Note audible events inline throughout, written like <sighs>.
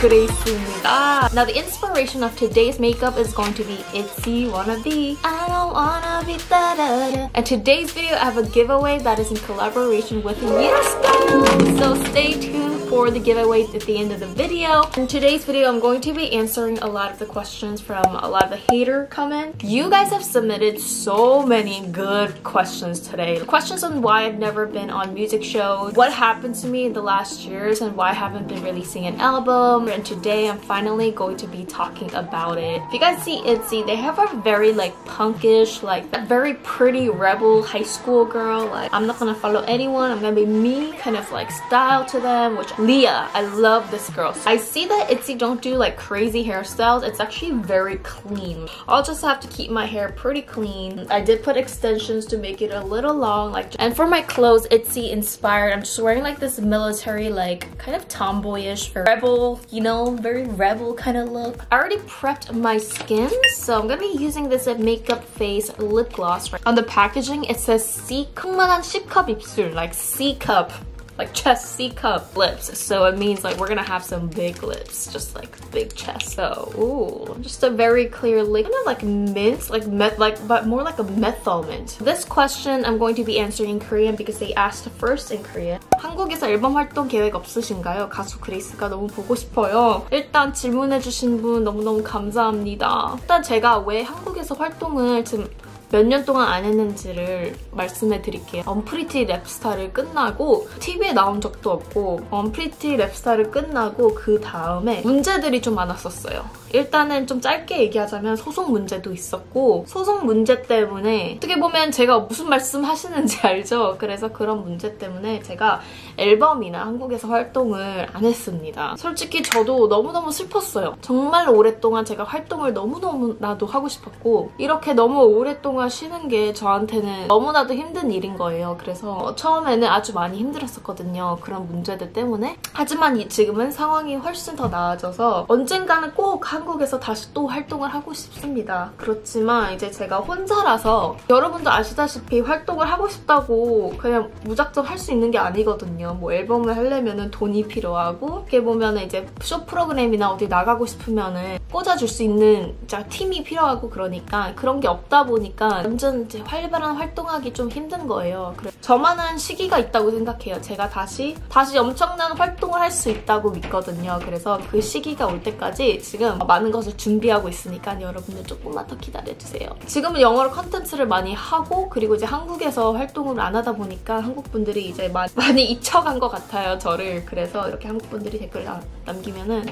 Ah, now the inspiration of today's makeup is going to be Itzy Wanna Be. I don't wanna be da da da. And today's video I have a giveaway that is in collaboration with Yesstyle. So stay tuned for the giveaway at the end of the video. In today's video I'm going to be answering a lot of the questions from a lot of the hater comments. You guys have submitted so many good questions today. Questions on why I've never been on music shows, what happened to me in the last years and why I haven't been releasing an album. And today I'm finally going to be talking about it. If you guys see ITZY, they have a very like punkish, like very pretty rebel high school girl. Like I'm not gonna follow anyone, I'm gonna be me kind of like style to them, which Lia, I love this girl. I see that ITZY don't do like crazy hairstyles. It's actually very clean. I'll just have to keep my hair pretty clean. I did put extensions to make it a little long. like. And for my clothes, ITZY inspired. I'm just wearing like this military, like kind of tomboyish, rebel, you know, very rebel kind of look. I already prepped my skin, so I'm gonna be using this uh, Nakeup Face lip gloss. On the packaging, it says C, like C cup like chest C cup lips. So it means like we're gonna have some big lips, just like big chest. So, ooh, just a very clear lip. Kind of like mint, like meth, like, but more like a methyl mint. This question I'm going to be answering in Korean because they asked first in Korean. 한국에서 앨범 활동 계획 없으신가요? 가수 그레이스가 너무 보고 싶어요. 일단 질문해주신 분 너무너무 감사합니다. 일단 제가 왜 한국에서 활동을 지금 몇 년 동안 안 했는지를 말씀해 드릴게요. 언프리티 랩스타를 끝나고 TV에 나온 적도 없고 언프리티 랩스타를 끝나고 그 다음에 문제들이 좀 많았었어요. 일단은 좀 짧게 얘기하자면 소송 문제도 있었고 소송 문제 때문에 어떻게 보면 제가 무슨 말씀 하시는지 <laughs> 알죠? 그래서 그런 문제 때문에 제가 앨범이나 한국에서 활동을 안 했습니다. 솔직히 저도 너무너무 슬펐어요. 정말 오랫동안 제가 활동을 너무너무나도 하고 싶었고 이렇게 너무 오랫동안 쉬는 게 저한테는 너무나도 힘든 일인 거예요. 그래서 처음에는 아주 많이 힘들었었거든요. 그런 문제들 때문에 하지만 지금은 상황이 훨씬 더 나아져서 언젠가는 꼭 한국에서 다시 또 활동을 하고 싶습니다. 그렇지만 이제 제가 혼자라서 여러분도 아시다시피 활동을 하고 싶다고 그냥 무작정 할 수 있는 게 아니거든요. 뭐 앨범을 하려면 돈이 필요하고 이렇게 보면 이제 쇼 프로그램이나 어디 나가고 싶으면 꽂아줄 수 있는 팀이 필요하고 그러니까 그런 게 없다 보니까 완전 이제 활발한 활동하기 좀 힘든 거예요. 저만한 시기가 있다고 생각해요. 제가 다시 다시 엄청난 활동을 할 수 있다고 믿거든요. 그래서 그 시기가 올 때까지 지금 많은 것을 준비하고 있으니까 여러분들 조금만 더 기다려주세요. 지금은 영어로 컨텐츠를 많이 하고 그리고 이제 한국에서 활동을 안 하다 보니까 한국 분들이 이제 많이 잊혀간 것 같아요, 저를. 그래서 이렇게 한국 분들이 댓글 남기면은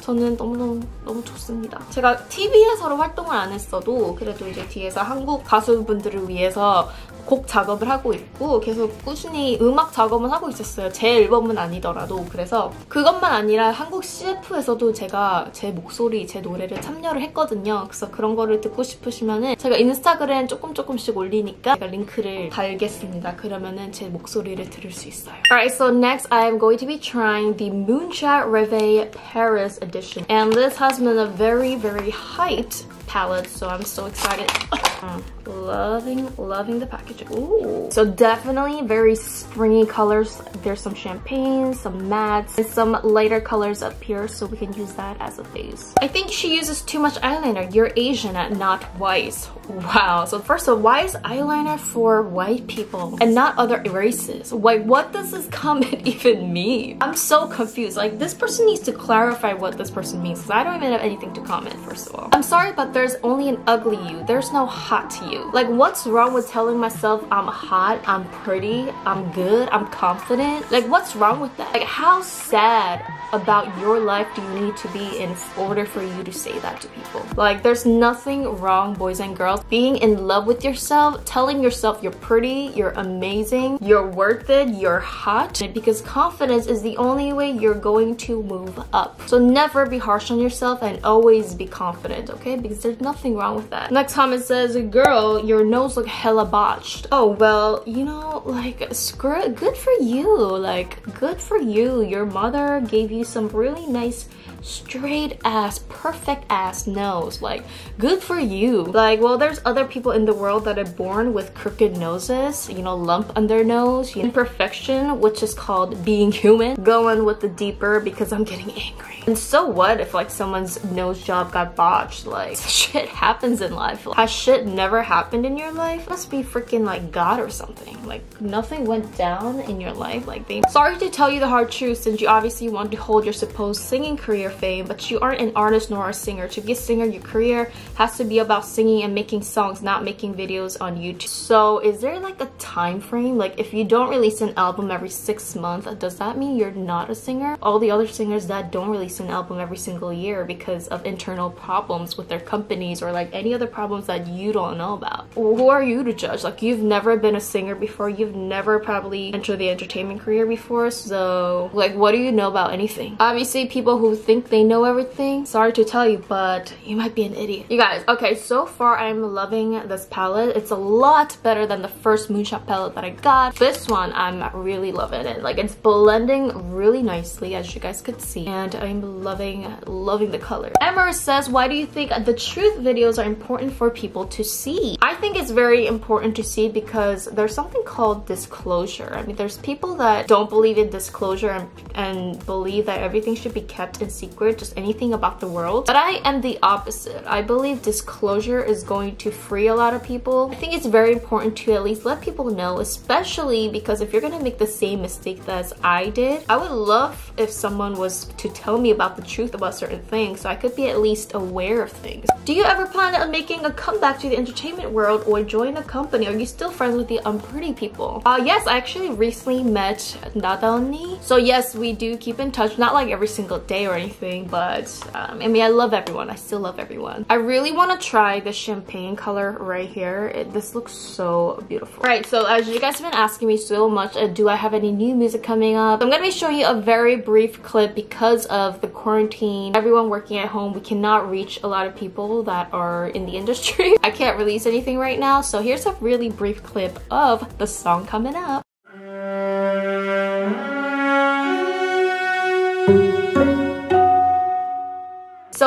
저는 너무너무 너무 좋습니다. 제가 TV에서로 활동을 안 했어도 그래도 이제 뒤에서 한국 가수분들을 위해서 곡 작업을 하고 있고 계속 꾸준히 음악 작업은 하고 있었어요. 제 앨범은 아니더라도 그래서 그것만 아니라 한국 CF에서도 제가 제 목소리, 제 노래를 참여를 했거든요. 그래서 그런 거를 듣고 싶으시면 은 제가 인스타그램 조금 조금씩 올리니까 제가 링크를 달겠습니다. 그러면 은 제 목소리를 들을 수 있어요. Alright, so next I am going to be trying the Moonshot Reveille Paris edition. And this has been a very, very hyped palette, so I'm so excited. Mm. <laughs> Loving, loving the packaging. Ooh. So definitely very springy colors. There's some champagne, some mattes, and some lighter colors up here, so we can use that as a base. I think she uses too much eyeliner. You're Asian, not white. Wow. So first of all, why is eyeliner for white people and not other races? Like, what does this comment <laughs> even mean? I'm so confused. Like, this person needs to clarify what this person means because I don't even have anything to comment, first of all. I'm sorry, but there's only an ugly you. There's no hot to you. Like, what's wrong with telling myself I'm hot, I'm pretty, I'm good, I'm confident? Like, what's wrong with that? Like, how sad about your life do you need to be in order for you to say that to people? Like, there's nothing wrong, boys and girls, being in love with yourself, telling yourself you're pretty, you're amazing, you're worth it, you're hot, because confidence is the only way you're going to move up. So never be harsh on yourself and always be confident, okay? Because there's nothing wrong with that. Next comment says, girl, your nose look hella botched. Oh, well, you know, like, screw good for you. Like, good for you. Your mother gave you some really nice straight ass, perfect ass nose. Like, good for you. Like, well, there's other people in the world that are born with crooked noses, you know, lump on their nose, imperfection, which is called being human. Going with the deeper because I'm getting angry. And so what if like someone's nose job got botched? Like, <laughs> shit happens in life. Like, Has shit never happened in your life? Must be freaking like God or something. Like, nothing went down in your life. Like, they. Sorry to tell you the hard truth since you obviously want to hold your supposed singing career fame, but you aren't an artist nor a singer. To be a singer, your career has to be about singing and making songs, not making videos on YouTube. So is there like a time frame? Like if you don't release an album every six months, does that mean you're not a singer? All the other singers that don't release an album every single year because of internal problems with their companies or like any other problems that you don't know about. Who are you to judge? Like you've never been a singer before, you've never probably entered the entertainment career before, so like what do you know about anything? Obviously people who think they know everything, sorry to tell you, but you might be an idiot. You guys, okay, so far I'm loving this palette. It's a lot better than the first Moonshot palette that I got. This one, I'm really loving it. Like it's blending really nicely as you guys could see and I'm loving, loving the color. Emma says, why do you think the truth videos are important for people to see? I think it's very important to see because there's something called disclosure. I mean, there's people that don't believe in disclosure and, and believe that everything should be kept in secret, just anything about the world. But I am the opposite. I believe disclosure is going to free a lot of people. I think it's very important to at least let people know, especially because if you're gonna make the same mistake as I did, I would love if someone was to tell me about the truth about certain things so I could be at least aware of things. Do you ever plan on making a comeback to the entertainment world or join a company? Are you still friends with the unpretty people? Uh, yes, I actually recently met Nadaoni. So yes, we do keep in touch, not like every single day or anything, but um, I mean, I love everyone. I still love everyone. I really want to try the champagne color right here. It, this looks so beautiful. Right, so as you guys have been asking me so much, uh, do I have any new music coming up? I'm going to be showing you a very brief clip because of the quarantine. Everyone working at home, we cannot reach a lot of people that are in the <laughs> industry. I can't release anything right now, so here's a really brief clip of the song coming up.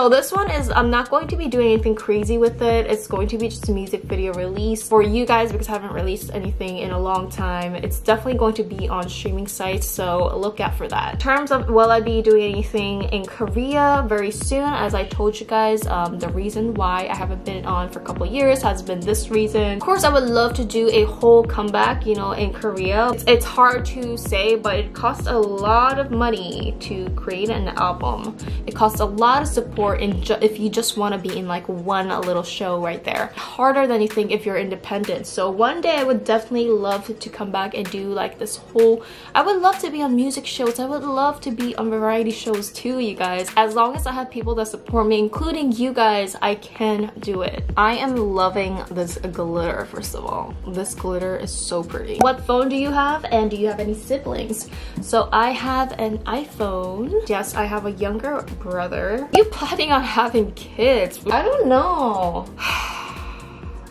So this one is, I'm not going to be doing anything crazy with it. It's going to be just a music video release for you guys because I haven't released anything in a long time. It's definitely going to be on streaming sites, so look out for that. In terms of will I be doing anything in Korea very soon, as I told you guys, um, the reason why I haven't been on for a couple years has been this reason. Of course, I would love to do a whole comeback, you know, in Korea. It's, it's hard to say, but it costs a lot of money to create an album. It costs a lot of support in if you just want to be in like one little show right there. Harder than you think if you're independent. So one day I would definitely love to come back and do like this whole, I would love to be on music shows. I would love to be on variety shows too, you guys. As long as I have people that support me, including you guys, I can do it. I am loving this glitter, first of all. This glitter is so pretty. What phone do you have and do you have any siblings? So I have an iPhone. Yes, I have a younger brother. You on having kids? I don't know. <sighs>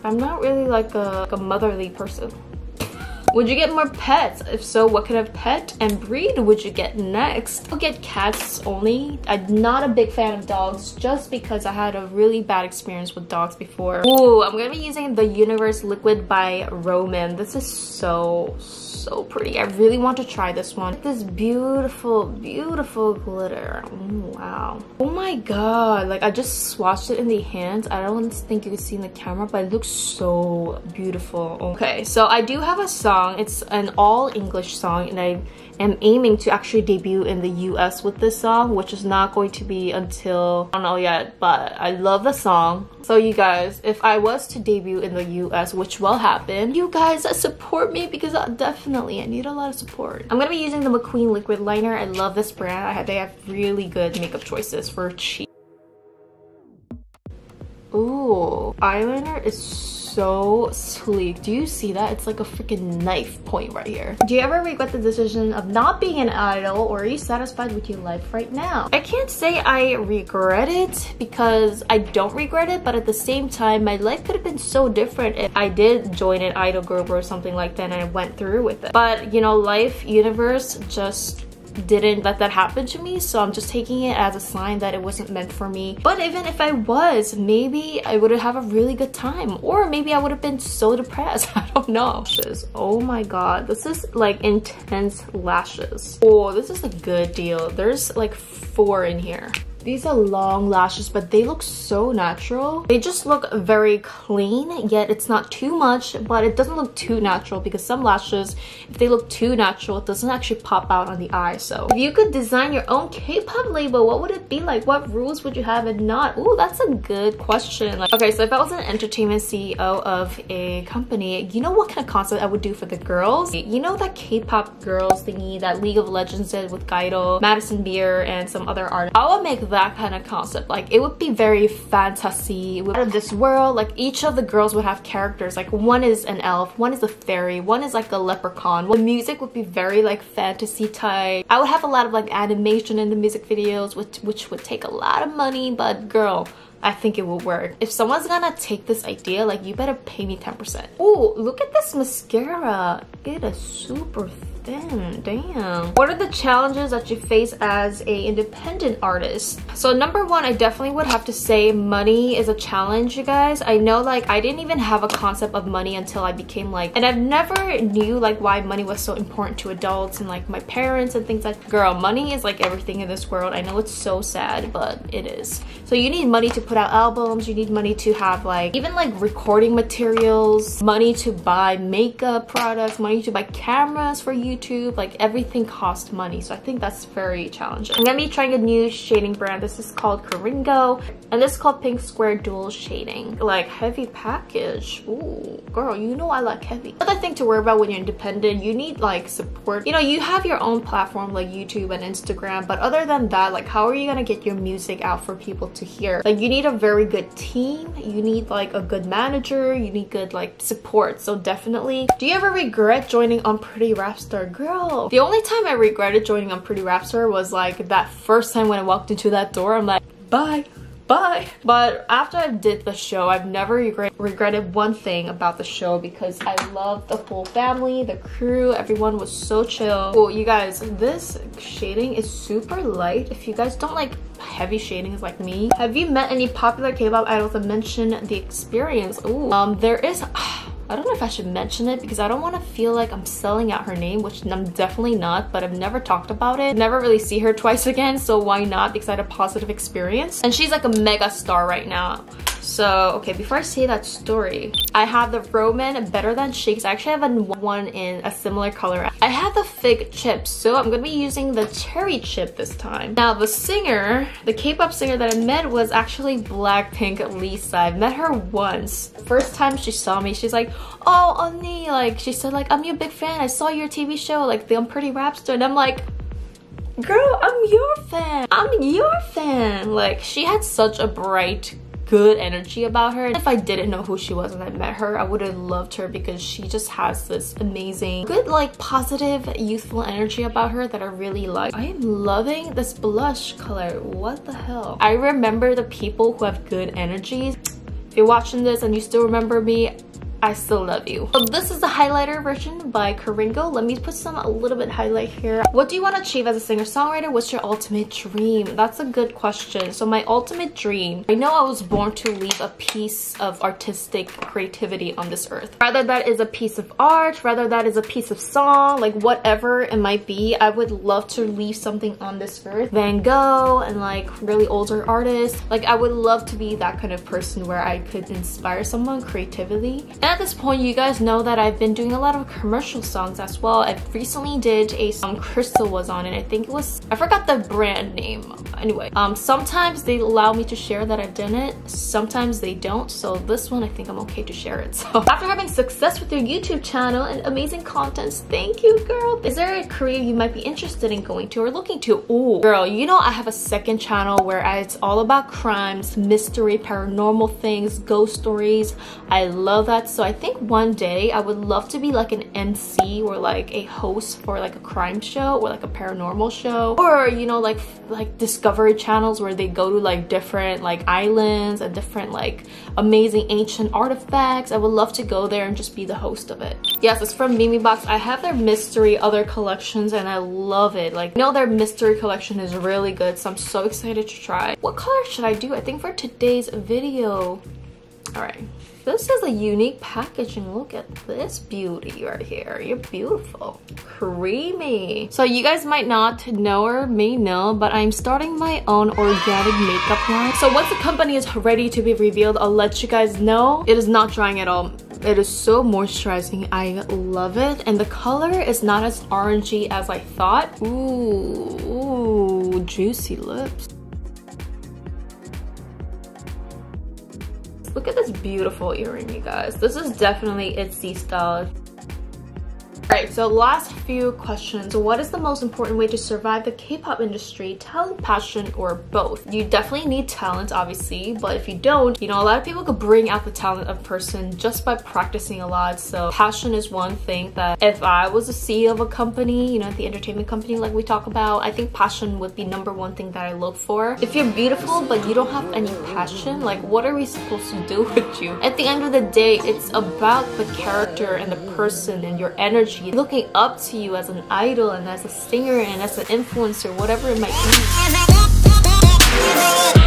I'm not really like a, like a motherly person. Would you get more pets? If so, what kind of pet and breed would you get next? I'll get cats only. I'm not a big fan of dogs just because I had a really bad experience with dogs before. Ooh, I'm gonna be using the Universe Liquid by Romand. This is so pretty. I really want to try this one. This beautiful, beautiful glitter. Wow. Oh my god. Like I just swatched it in the hands. I don't think you can see in the camera, but it looks so beautiful. Okay, so I do have a song. It's an all English song and I am aiming to actually debut in the US with this song, which is not going to be until, I don't know yet, but I love the song. So you guys, if I was to debut in the US, which will happen, you guys support me because I definitely, I need a lot of support. I'm gonna be using the Macqueen Liquid Liner. I love this brand. They have really good makeup choices for cheap. Ooh, eyeliner is so sleek. Do you see that? It's like a freaking knife point right here. Do you ever regret the decision of not being an idol or are you satisfied with your life right now? I can't say I regret it because I don't regret it, but at the same time, my life could have been so different if I did join an idol group or something like that and I went through with it. But you know, life, universe just didn't let that happen to me so I'm just taking it as a sign that it wasn't meant for me. But even if I was maybe I would have a really good time or maybe I would have been so depressed. <laughs> I don't know. Lashes. Oh my god. This is like intense lashes. Oh this is a good deal. There's like four in here these are long lashes, but they look so natural. They just look very clean, yet it's not too much, but it doesn't look too natural because some lashes, if they look too natural, it doesn't actually pop out on the eye. So if you could design your own K-pop label, what would it be like? What rules would you have and not? Ooh, that's a good question. Like, okay, so if I was an entertainment CEO of a company, you know what kind of concept I would do for the girls? You know that K-pop girls thingy that League of Legends did with Gaito, Madison Beer, and some other artists? I would make that kind of concept. Like it would be very fantasy, out of this world. Like each of the girls would have characters. Like one is an elf, one is a fairy, one is like a leprechaun. The music would be very like fantasy type. I would have a lot of like animation in the music videos, which which would take a lot of money. But girl, I think it will work. If someone's gonna take this idea, like you better pay me 10%. Oh, look at this mascara. It is super thin, damn. What are the challenges that you face as a independent artist? So number one, I definitely would have to say money is a challenge, you guys. I know like I didn't even have a concept of money until I became like, and I've never knew like why money was so important to adults and like my parents and things like, girl, money is like everything in this world. I know it's so sad, but it is. So you need money to put out albums, you need money to have like, even like recording materials, money to buy makeup products, money to buy cameras for YouTube, like everything costs money. So I think that's very challenging. I'm gonna be trying a new shading brand. This is called Coringo and this is called Pink Square Dual Shading. Like heavy package. Ooh, girl, you know I like heavy. Another thing to worry about when you're independent, you need like support. You know, you have your own platform like YouTube and Instagram, but other than that, like how are you gonna get your music out for people to hear? Like you need a very good team. You need like a good manager. You need good like support. So definitely, do you ever regret joining Unpretty Rap Star girl. The only time I regretted joining Unpretty Rap Star was like that first time when I walked into that door, I'm like, bye bye. But after I did the show, I've never regret regretted one thing about the show because I love the whole family, the crew, everyone was so chill. Well, you guys, this shading is super light. If you guys don't like heavy shadings like me, have you met any popular K-pop idols that mention the experience? Ooh, um, there is... <sighs> I don't know if I should mention it because I don't want to feel like I'm selling out her name, which I'm definitely not, but I've never talked about it. Never really see her twice again, so why not? Because I had a positive experience. And she's like a mega star right now. So, okay, before I say that story, I have the Romand Better Than Shakes. I actually have a one in a similar color. I have the fig chip, so I'm gonna be using the cherry chip this time. Now, the singer, the K-pop singer that I met was actually Blackpink Lisa. I met her once. First time she saw me, she's like, oh, Oni, like, she said like, I'm your big fan. I saw your TV show, like, the Unpretty Rap Star. And I'm like, girl, I'm your fan. I'm your fan. Like, she had such a bright, good energy about her. If I didn't know who she was and I met her, I would have loved her because she just has this amazing, good, like, positive, youthful energy about her that I really like. I am loving this blush color. What the hell? I remember the people who have good energies. If you're watching this and you still remember me, I still love you. So this is the highlighter version by Coringo. Let me put some a little bit highlight here. What do you want to achieve as a singer-songwriter? What's your ultimate dream? That's a good question. So my ultimate dream, I know I was born to leave a piece of artistic creativity on this earth. Rather that is a piece of art, rather that is a piece of song, like whatever it might be, I would love to leave something on this earth. Van Gogh and like really older artists. Like I would love to be that kind of person where I could inspire someone creatively. And at this point, you guys know that I've been doing a lot of commercial songs as well. I recently did a song Crystal was on it. I think it was, I forgot the brand name. Anyway, um, sometimes they allow me to share that I've done it. Sometimes they don't. So this one, I think I'm okay to share it. <laughs> So after having success with your YouTube channel and amazing contents, thank you, girl. Is there a career you might be interested in going to or looking to? Oh, girl, you know I have a second channel where it's all about crimes, mystery, paranormal things, ghost stories. I love that. So I think one day I would love to be like an MC or like a host for like a crime show or like a paranormal show or you know like like discovery channels where they go to like different like islands and different like amazing ancient artifacts. I would love to go there and just be the host of it. Yes, it's from Mimi Box. I have their mystery other collections and I love it. Like, you know their mystery collection is really good, so I'm so excited to try. What color should I do? I think for today's video, all right. This is a unique packaging. Look at this beauty right here. You're beautiful. Creamy. So you guys might not know or may know, but I'm starting my own organic makeup line. So once the company is ready to be revealed, I'll let you guys know. It is not drying at all. It is so moisturizing. I love it. And the color is not as orangey as I thought. Ooh, ooh juicy lips. Look at this beautiful earring, you guys. This is definitely ITZY style. Alright, so last few questions. What is the most important way to survive the K-pop industry? Talent, passion, or both? You definitely need talent, obviously, but if you don't, you know, a lot of people could bring out the talent of a person just by practicing a lot. So passion is one thing that if I was a CEO of a company, you know, the entertainment company like we talk about, I think passion would be number one thing that I look for. If you're beautiful but you don't have any passion, like what are we supposed to do <laughs> with you? At the end of the day, it's about the character and the person and your energy looking up to you as an idol and as a singer and as an influencer, whatever it might be.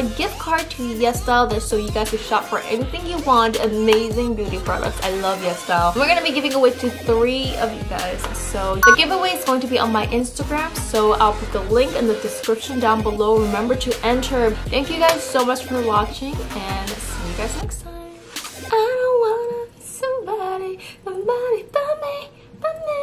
$25 gift card to Yes Style so you guys can shop for anything you want. Amazing beauty products. I love Yes Style. We're gonna be giving away to three of you guys. So the giveaway is going to be on my Instagram. So I'll put the link in the description down below. Remember to enter. Thank you guys so much for watching and see you guys next time. I don't wanna somebody, somebody but me, but me.